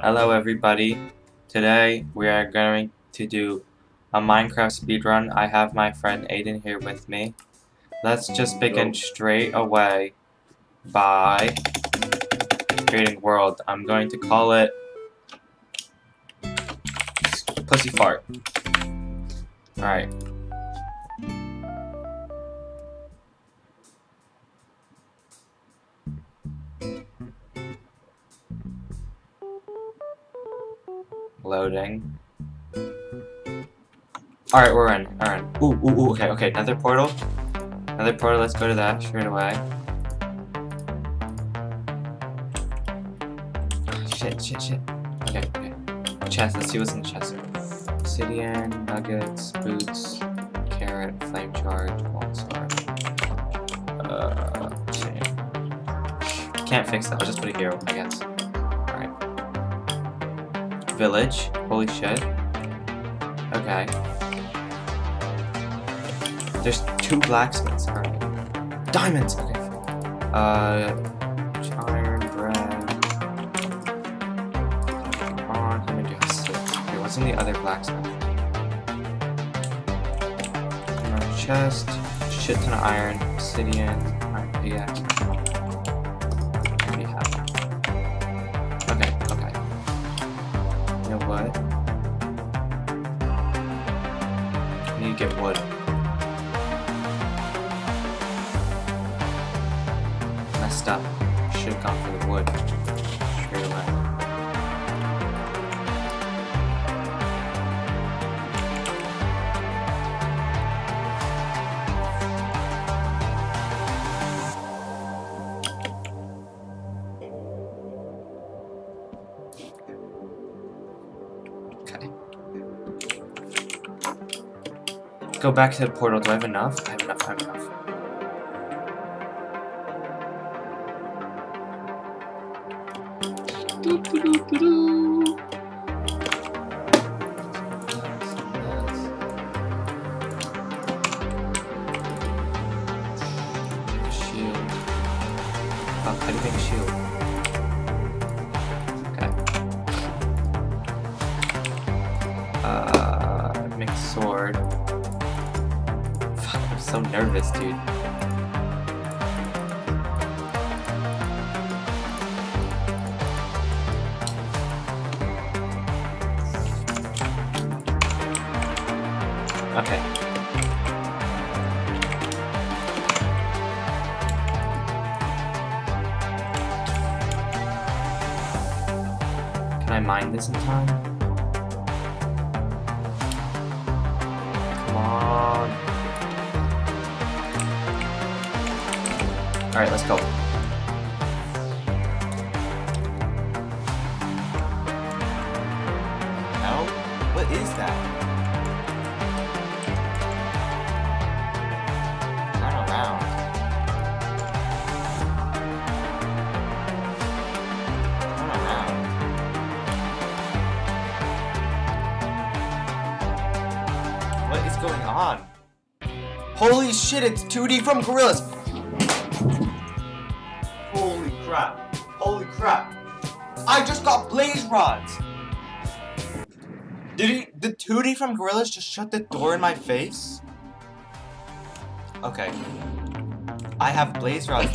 Hello everybody. Today we are going to do a Minecraft speedrun. I have my friend Aiden here with me. Let's just begin straight away by creating world. I'm going to call it Pussy Fart. Alright. Loading. Alright, we're in. We're. Ooh, ooh, ooh, okay, okay. Another portal. Another portal, let's go to that straight away. Shit, shit, shit. Okay, okay. Chest, let's see what's in the chest. Obsidian, nuggets, boots, carrot, flame charge, long sword. Uh. Can't fix that, I'll just put it here, I guess. Village. Holy shit. Okay. There's two blacksmiths. Alright. Diamonds! Okay. Uh. Iron, bread. On, how many do. Okay, what's in the other blacksmith? Chest. Shit ton of iron. Obsidian. Iron pickaxe. You? I need to get wood. Messed up. Should've gone for the wood. Go back to the portal. Do I have enough? I have enough. I have enough. Shield. How do you make a shield? Nervous, dude. Okay. Can I mine this in time? Alright, let's go. hell? What is that? Run around. Run around. What is going on? Holy shit, it's 2D from Gorillaz! Crap. Holy crap. I just got blaze rods! Did he, the 2D from Gorillaz just shut the door in my face? Okay. I have blaze rods.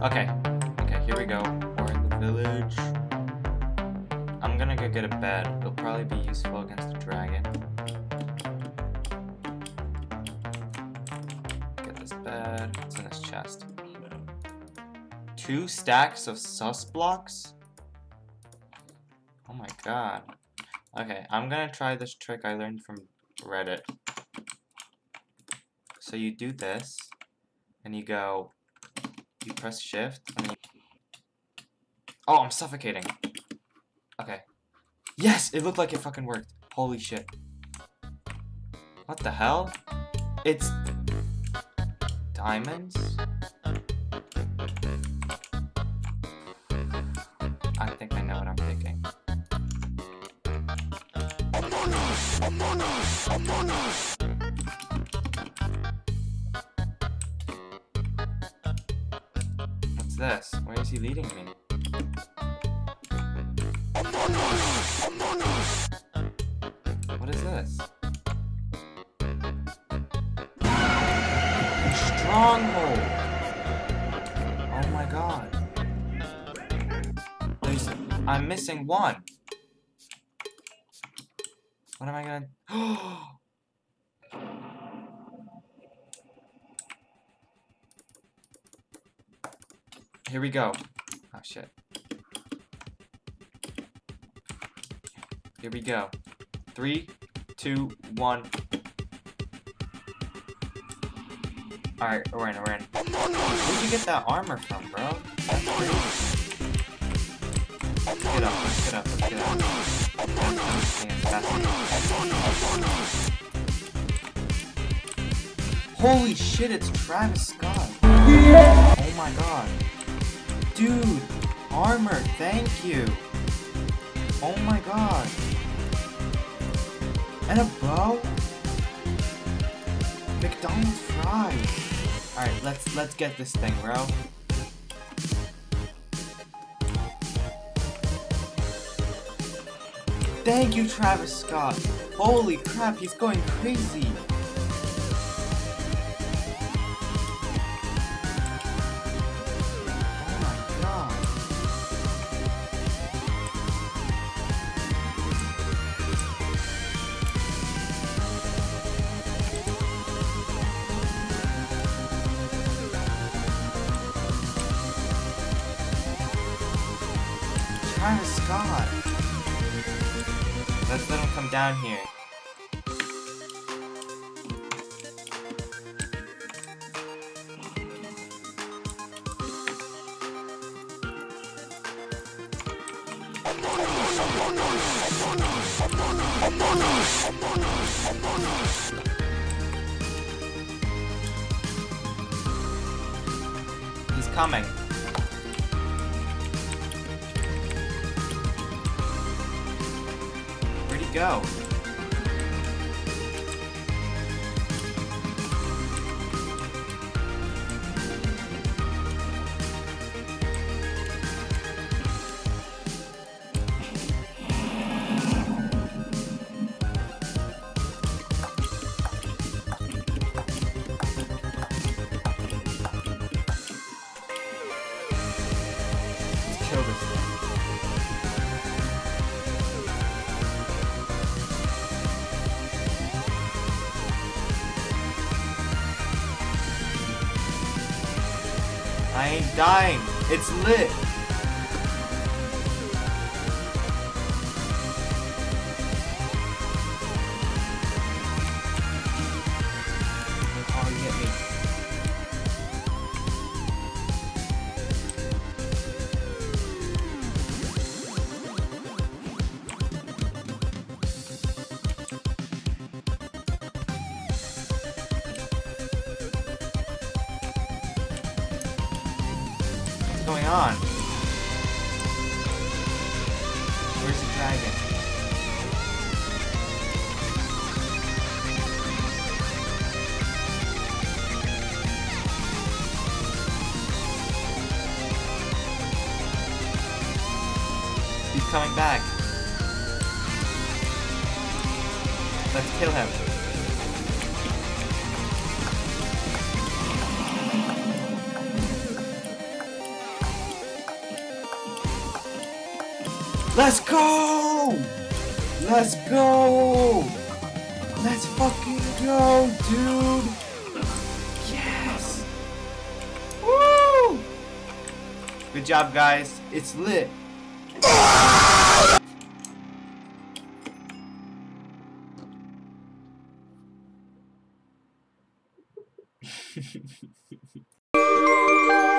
Okay. Okay, here we go. We're in the village. I'm gonna go get a bed. It'll probably be useful against the dragon. Two stacks of sus blocks? Oh my god. Okay, I'm gonna try this trick I learned from Reddit. So you do this, and you go you press shift and you... Oh, I'm suffocating. Okay. Yes, it looked like it fucking worked. Holy shit. What the hell? It's diamonds? This? Where is he leading me? What is this? Stronghold! Oh my god. There's... I'm missing one. What am I gonna... Here we go. Oh shit. Here we go. Three, two, one. Alright, we're in, we're in. Where'd you get that armor from, bro? Get up, get up, get up. Holy shit, it's Travis Scott. Oh my god. Dude, armor, thank you. Oh my god. And a bow? McDonald's fries. Alright, let's let's get this thing, bro. Thank you, Travis Scott. Holy crap, he's going crazy. Oh. Travis Scott. Let's let him come down here. He's coming. Go? I ain't dying. It's lit. What's going on? Where's the dragon? He's coming back. Let's kill him. Let's go! Let's go! Let's fucking go, dude! Yes! Woo! Good job, guys. It's lit.